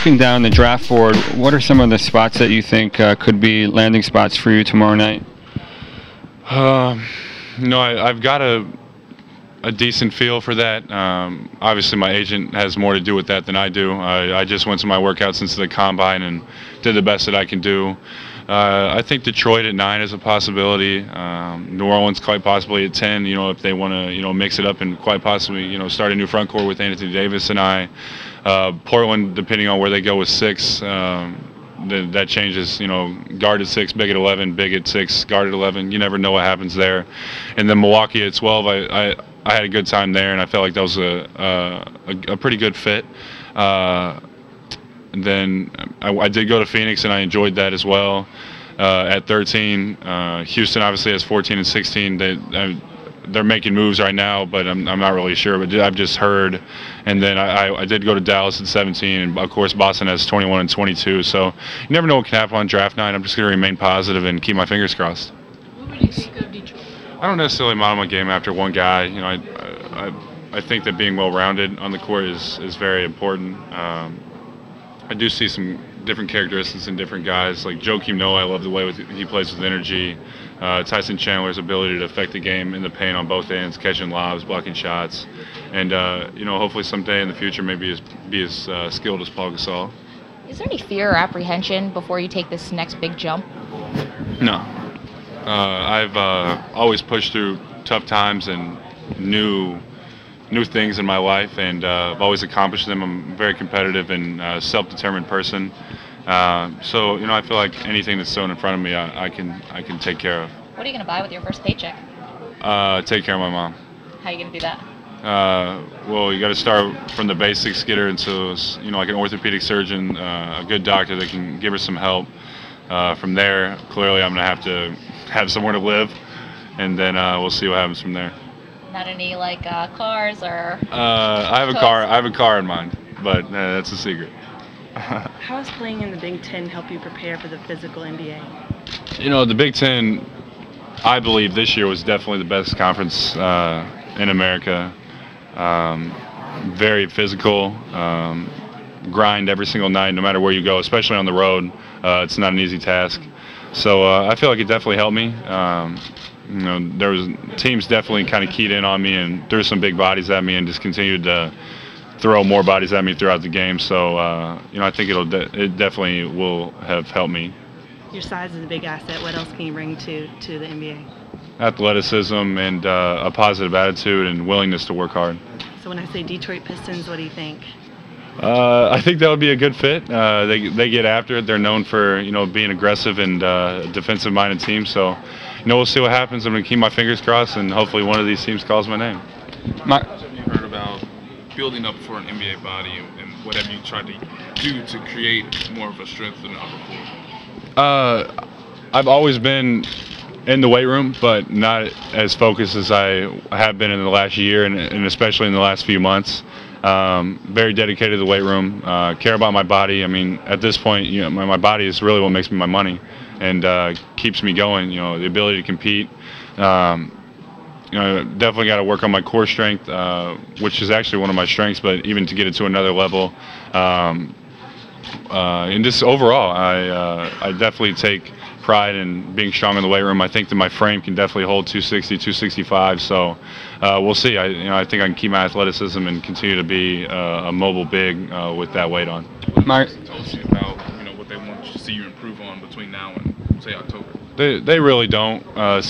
looking down the draft board, what are some of the spots that you think uh, could be landing spots for you tomorrow night? Um, no, I, I've got a a decent feel for that. Um, obviously, my agent has more to do with that than I do. I, I just went to my workout since the combine and did the best that I can do. Uh, I think Detroit at nine is a possibility. Um, New Orleans quite possibly at ten. You know, if they want to, you know, mix it up and quite possibly, you know, start a new front court with Anthony Davis and I. Uh, Portland, depending on where they go with six. Um, that changes. You know, guard at six, big at 11, big at six, guard at 11. You never know what happens there. And then Milwaukee at 12, I, I, I had a good time there, and I felt like that was a a, a pretty good fit. Uh, then I, I, did go to Phoenix, and I enjoyed that as well. Uh, at 13, uh, Houston obviously has 14 and 16. They uh, they're making moves right now, but I'm, I'm not really sure. But I've just heard, and then I, I, did go to Dallas at 17, and of course Boston has 21 and 22. So you never know what can happen on draft night. I'm just going to remain positive and keep my fingers crossed. What would you think of Detroit? I don't necessarily model my game after one guy. You know, I, I, I think that being well-rounded on the court is, is very important. Um, I do see some different characteristics in different guys. Like Joakim Noah, I love the way with, he plays with energy. Uh, Tyson Chandler's ability to affect the game in the paint on both ends, catching lobs, blocking shots, and uh, you know, hopefully someday in the future, maybe as, be as uh, skilled as Paul Gasol. Is there any fear or apprehension before you take this next big jump? No, uh, I've uh, always pushed through tough times and new new things in my life, and uh, I've always accomplished them. I'm a very competitive and uh, self-determined person. Uh, so you know, I feel like anything that's thrown in front of me, I, I can I can take care of. What are you gonna buy with your first paycheck? Uh, take care of my mom. How are you gonna do that? Uh, well, you got to start from the basics, get her into you know like an orthopedic surgeon, uh, a good doctor that can give her some help. Uh, from there, clearly, I'm gonna have to have somewhere to live, and then uh, we'll see what happens from there. Not any like uh, cars or. Uh, I have a car. I have a car in mind, but uh, that's a secret. How has playing in the Big Ten help you prepare for the physical NBA? You know, the Big Ten, I believe this year was definitely the best conference uh, in America. Um, very physical, um, grind every single night, no matter where you go, especially on the road. Uh, it's not an easy task. So uh, I feel like it definitely helped me. Um, you know, there was teams definitely kind of keyed in on me and threw some big bodies at me and just continued to throw more bodies at me throughout the game. So uh, you know, I think it'll de- it definitely will have helped me. Your size is a big asset. What else can you bring to to the NBA? Athleticism and uh, a positive attitude and willingness to work hard. So when I say Detroit Pistons, what do you think? Uh, I think that would be a good fit. Uh, they they get after it. They're known for you know being aggressive and uh, defensive-minded team. So, you know, we'll see what happens. I'm going to keep my fingers crossed, and hopefully one of these teams calls my name. My, have you heard about building up for an NBA body, and what have you tried to do to create more of a strength in the upper court? Uh, I've always been in the weight room, but not as focused as I have been in the last year, and, and especially in the last few months. Um, very dedicated to the weight room. Uh, care about my body. I mean, at this point, you know, my, my body is really what makes me my money and uh, keeps me going. You know, the ability to compete. Um, you know, definitely got to work on my core strength, uh, which is actually one of my strengths. But even to get it to another level, um, uh, and just overall, I uh, I definitely take pride in being strong in the weight room. I think that my frame can definitely hold 260, 265. So uh, we'll see. I, you know, I think I can keep my athleticism and continue to be uh, a mobile big uh, with that weight on. Mark, tell us about you know what they want to see you improve on between now and say October. They they really don't uh,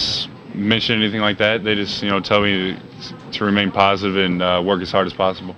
mention anything like that. They just you know tell me to, to remain positive and uh, work as hard as possible.